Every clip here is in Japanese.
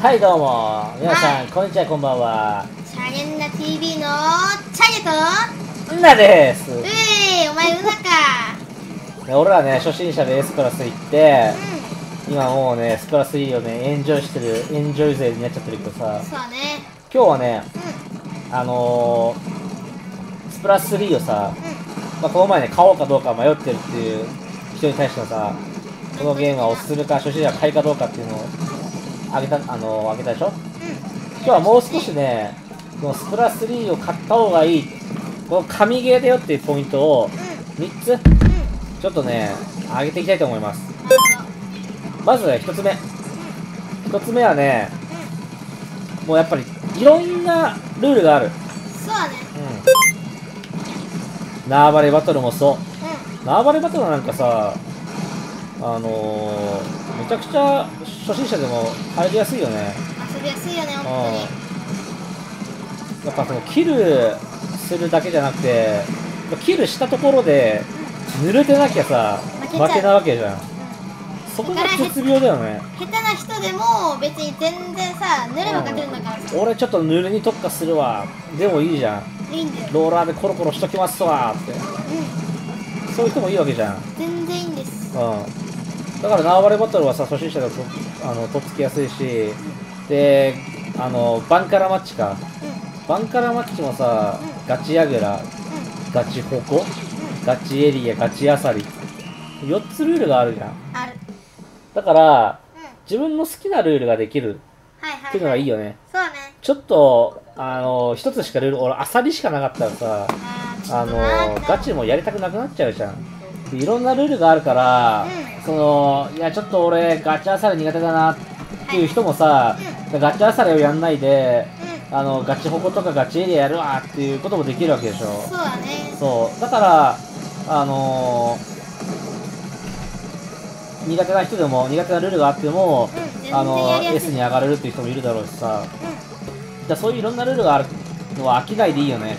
はいどうも。皆さん、はい、こんにちはこんばんは。チャゲンナ TV のチャゲとうなです。うえお前うなか。俺らね初心者で S クラス行って、うん、今もうね S クラス E をねエンジョイしてるエンジョイ勢になっちゃってるけどさ。そうね。今日はね、うん、あのー、スプラス3をさ、うん、まあ、この前ね買おうかどうか迷ってるっていう人に対してのさこのゲームはおすすめか初心者買いかどうかっていうのをあげた、あの、あげたでしょ、うん、今日はもう少しね、このスプラ3を買った方がいい、この神ゲーだよっていうポイントを3つ、ちょっとね、上げていきたいと思います。まず1つ目。1つ目はね、もうやっぱりいろんなルールがある。そうだね。うん。縄張りバトルもそう。縄張りバトルなんかさ、あのー、めちゃくちゃ初心者でも入りやすいよね。遊びやすいよね本当に。やっぱそのキルするだけじゃなくてキルしたところで濡れてなきゃさ負けなわけじゃん、うん、そこが絶妙だよね。下手な人でも別に全然さ濡れば勝てるんだから、うん、俺ちょっと濡れに特化するわ。でもいいじゃん。いいんだよ。ローラーでコロコロしときますわって、うん、そういう人もいいわけじゃん。全然いいんです。うんだから縄張りバトルはさ初心者だとあのとっつきやすいしであのバンカラマッチか、うん、バンカラマッチもさ、うん、ガチヤグラ、うん、ガチホコ、ガチエリアガチアサリ4つルールがあるじゃん。だから、自分の好きなルールができる。っていうのがいいよね、そうね。ちょっとあの1つしかルール俺アサリしかなかったらさあのガチもやりたくなくなっちゃうじゃん。いろんなルールがあるから、うん、そのいやちょっと俺ガチャサレ苦手だなっていう人もさ、はい、ガチャサレをやんないで、うん、あのガチホコとかガチエリアやるわっていうこともできるわけでしょ。そうだね。そう。だからあのー、苦手な人でも苦手なルールがあっても、うん、あの S に上がれるっていう人もいるだろうしさ、うん、そういういろんなルールがあるのは飽きないでいいよね。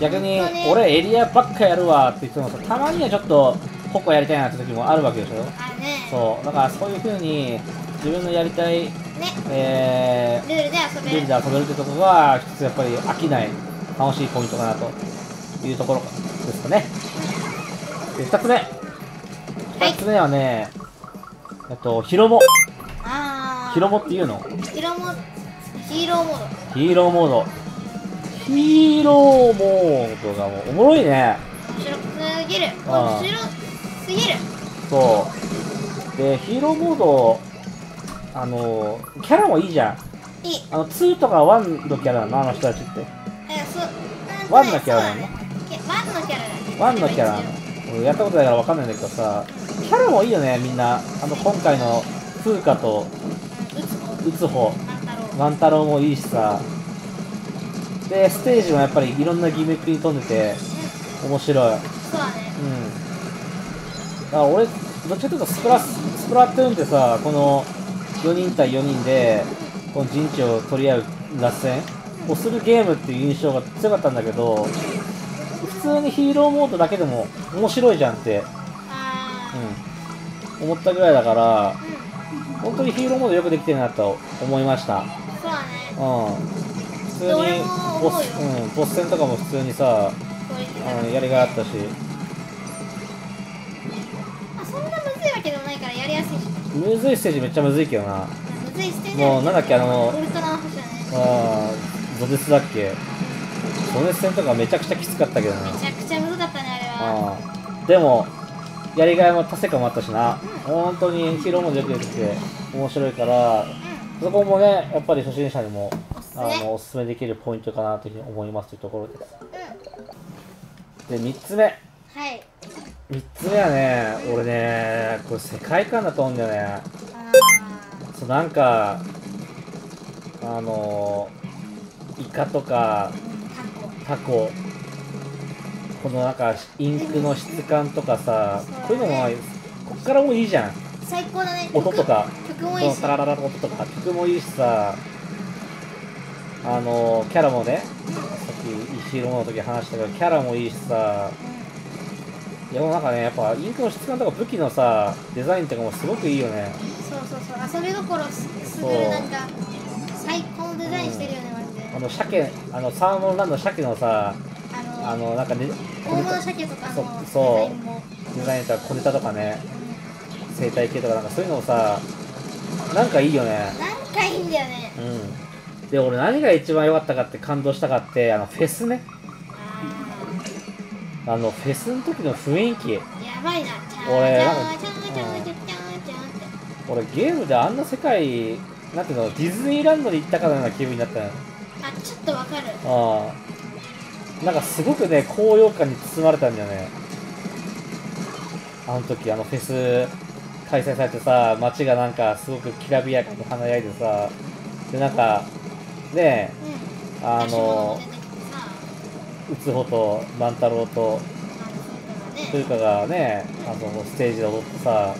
逆に俺エリアばっかやるわって言ってもさたまにはちょっとココやりたいなって時もあるわけでしょ、ね、そう。だからそういうふうに自分のやりたい、ね。えー、ルールで遊べる。ルールで遊べるってところが一つやっぱり飽きない楽しいポイントかなというところですかね。で2つ目。2つ目はね、はい、えっとヒロモヒロモっていうの？ヒロモ。ヒーローモード。ヒーローモード。ヒーローモードがもうおもろいね。面白すぎる。面白すぎる。そう。でヒーローモードあのキャラもいいじゃん。いい。あの2とか1のキャラなのあの人たちって。えそう。1のキャラなの、ね、1のキャラ。だ1のキャラなの俺やったことないから分かんないんだけどさキャラもいいよねみんな。あの今回の風花と打つ方。万太郎。もいいしさ。でステージもやっぱりいろんなギミックに富んでて面白いそうだねうんだから俺どっちかというとスプラスプラトゥーンってさこの4人対4人でこの陣地を取り合う合戦をするゲームっていう印象が強かったんだけど普通にヒーローモードだけでも面白いじゃんってうん思ったぐらいだから、うん、本当にヒーローモードよくできてるなと思いました。そうだね。うん。普通にボス,、うん、ボス戦とかも普通にさあの。やりがいあったしむずいステージめっちゃむずいけどな。むずいステージもうなんだっけあのウルトラマン星だね。ああゾデスだっけゾデス戦とかめちゃくちゃきつかったけどねめちゃくちゃむずかったねあれは。あでもやりがいも達成感もあったしな、うん、本当にヒーローも出てきて面白いから、うん、そこもねやっぱり初心者にもあのおすすめできるポイントかなというふうに思いますというところです、うん、で3つ目。はい3つ目はね俺ねこれ世界観だと思うんだよね。そうなんかあのイカとかタコ。このなんかインクの質感とかさこういうのもこっからもいいじゃん。最高だね。音とか。曲もいいし。タラララ音とか曲もいいしさあのキャラもねさっき石色の時話したけどキャラもいいしさいやもうなんかねやっぱインクの質感とか武器のさデザインとかもすごくいいよね。そうそうそう。遊び心するなんかのデザインしてるよねマジで。あの鮭あのサーモンランドの鮭のさあのあのなんかね大物鮭とかのデそそうザインも。デザインとか小ネタとかね生態系とかなんかそういうのもさなんかいいよね。なんかいいんだよね。うん。で俺何が一番良かったかって感動したかってあのフェスねああのフェスの時の雰囲気。ーやばいな。俺なんかーチャーチャーチャーチャーチャーって。俺ゲームであんな世界なんていうのディズニーランドに行ったかのような気分になったのあちょっとわかる。ああ。なんかすごくね高揚感に包まれたんだよね。あの時あのフェス開催されてさ街がなんかすごくきらびやかに華やいでさ。でなんかねうん。あのうつほと万太郎とというかがねあのステージで踊ってさ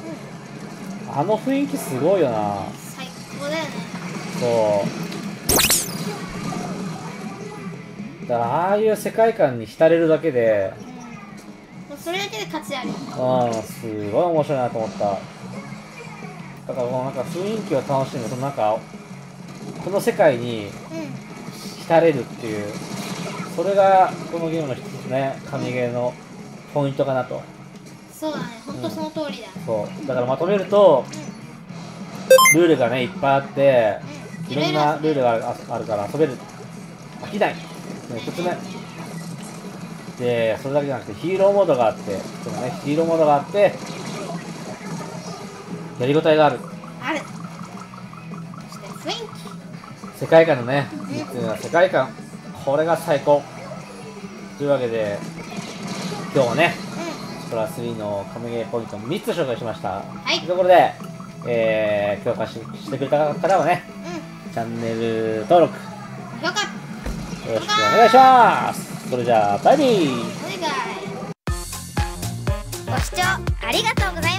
あの雰囲気すごいよな。最高だよね。そう。だからああいう世界観に浸れるだけでうん。もうそれだけで価値あるうんすごい面白いなと思った。だからこのなんか雰囲気を楽しむそのなんかこの世界にうん。浸れるっていうそれがこのゲームの一つね神ゲーのポイントかなと。そうだねほんとその通りだそう。だからまとめるとルールがねいっぱいあってうん。いろんなルールがあるから遊べる。飽きない。一つ目でそれだけじゃなくてヒーローモードがあってそのね。ヒーローモードがあってやりごたえがある。ある。そして雰囲気。世界観のね。3つ目は世界観これが最高。というわけで今日はねうスプラ3の神ゲーポイント3つ紹介しました。い。というところで、えー、強化ししてくれた方はねん。チャンネル登録うんよかった。よろしくお願いします。それじゃあバイビー。お願いご視聴ありがとうございました